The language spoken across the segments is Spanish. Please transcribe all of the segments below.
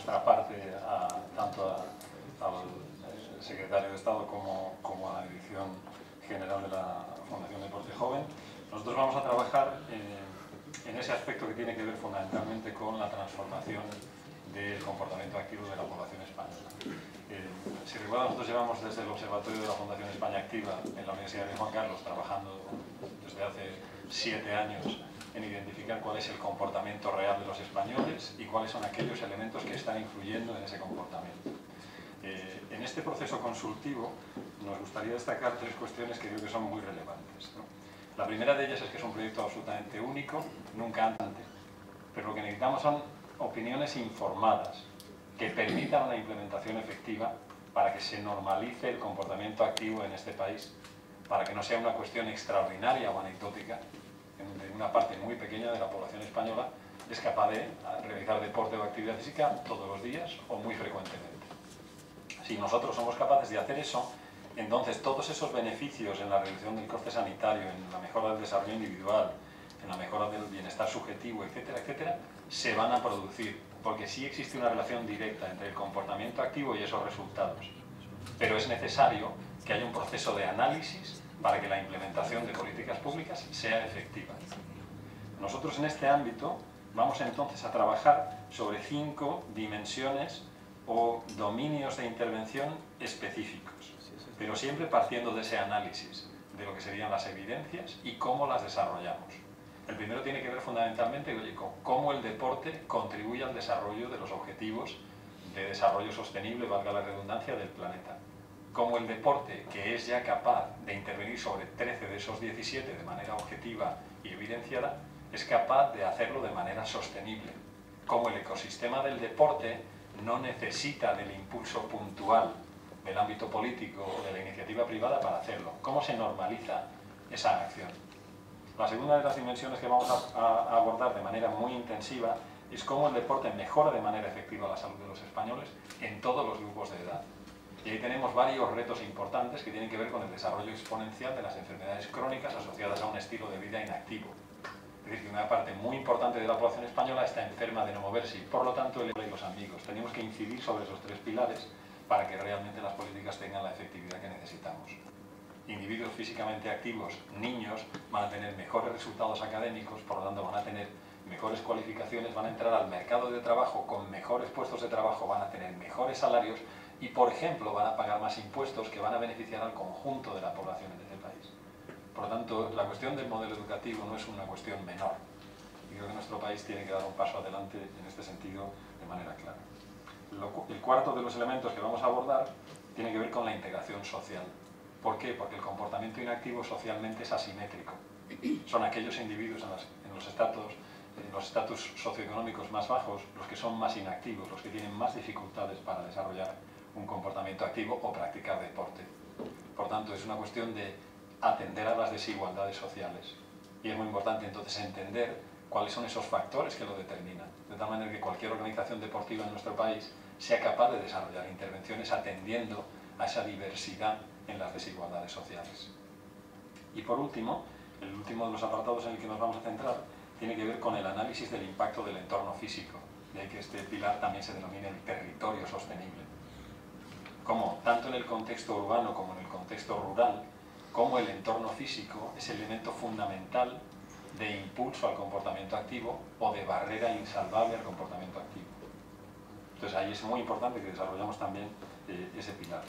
nuestra parte tanto al secretario de Estado como, como, a la Dirección General de la Fundación Deporte Joven. Nosotros vamos a trabajar en ese aspecto que tiene que ver fundamentalmente con la transformación del comportamiento activo de la población española. Eh, si recuerdan, nosotros llevamos desde el Observatorio de la Fundación España Activa en la Universidad de Juan Carlos trabajando desde hace siete años en identificar cuál es el comportamiento real de los españoles y cuáles son aquellos elementos que están influyendo en ese comportamiento. Eh, en este proceso consultivo nos gustaría destacar tres cuestiones que creo que son muy relevantes. La primera de ellas es que es un proyecto absolutamente único, nunca antes, pero lo que necesitamos son opiniones informadas que permitan una implementación efectiva para que se normalice el comportamiento activo en este país, para que no sea una cuestión extraordinaria o anecdótica, en una parte muy pequeña de la población española es capaz de realizar deporte o actividad física todos los días o muy frecuentemente. Si nosotros somos capaces de hacer eso, entonces todos esos beneficios en la reducción del coste sanitario, en la mejora del desarrollo individual, en la mejora del bienestar subjetivo, etcétera, etcétera, se van a producir, porque sí existe una relación directa entre el comportamiento activo y esos resultados. Pero es necesario que haya un proceso de análisis para que la implementación de políticas públicas sea efectiva. Nosotros en este ámbito vamos entonces a trabajar sobre cinco dimensiones o dominios de intervención específicos, pero siempre partiendo de ese análisis de lo que serían las evidencias y cómo las desarrollamos. El primero tiene que ver fundamentalmente con cómo el deporte contribuye al desarrollo de los objetivos de desarrollo sostenible, valga la redundancia, del planeta. Cómo el deporte, que es ya capaz de intervenir sobre 13 de esos 17 de manera objetiva y evidenciada, es capaz de hacerlo de manera sostenible. Cómo el ecosistema del deporte no necesita del impulso puntual del ámbito político o de la iniciativa privada para hacerlo. Cómo se normaliza esa acción. La segunda de las dimensiones que vamos a, abordar de manera muy intensiva es cómo el deporte mejora de manera efectiva la salud de los españoles en todos los grupos de edad. Y ahí tenemos varios retos importantes que tienen que ver con el desarrollo exponencial de las enfermedades crónicas asociadas a un estilo de vida inactivo. Es decir, que una parte muy importante de la población española está enferma de no moverse y por lo tanto el y los amigos. Tenemos que incidir sobre esos tres pilares para que realmente las políticas tengan la efectividad que necesitamos individuos físicamente activos, niños, van a tener mejores resultados académicos, por lo tanto van a tener mejores cualificaciones, van a entrar al mercado de trabajo con mejores puestos de trabajo, van a tener mejores salarios y, por ejemplo, van a pagar más impuestos que van a beneficiar al conjunto de la población de este país. Por lo tanto, la cuestión del modelo educativo no es una cuestión menor. Y creo que nuestro país tiene que dar un paso adelante en este sentido de manera clara. El cuarto de los elementos que vamos a abordar tiene que ver con la integración social. ¿Por qué? Porque el comportamiento inactivo socialmente es asimétrico. Son aquellos individuos en, los estatus en los estatus socioeconómicos más bajos los que son más inactivos, los que tienen más dificultades para desarrollar un comportamiento activo o practicar deporte. Por tanto, es una cuestión de atender a las desigualdades sociales. Y es muy importante entonces entender cuáles son esos factores que lo determinan, de tal manera que cualquier organización deportiva en nuestro país sea capaz de desarrollar intervenciones atendiendo a esa diversidad en las desigualdades sociales. Y por último, el último de los apartados en el que nos vamos a centrar tiene que ver con el análisis del impacto del entorno físico, de que este pilar también se denomina el territorio sostenible. Como tanto en el contexto urbano como en el contexto rural, como el entorno físico es el elemento fundamental de impulso al comportamiento activo o de barrera insalvable al comportamiento activo. Entonces ahí es muy importante que desarrollemos también eh, ese pilar.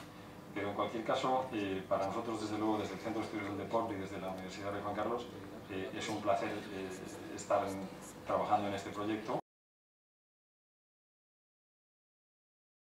Pero en cualquier caso, eh, para nosotros, desde luego, desde el Centro de Estudios del Deporte y desde la Universidad de Juan Carlos, eh, es un placer estar trabajando en este proyecto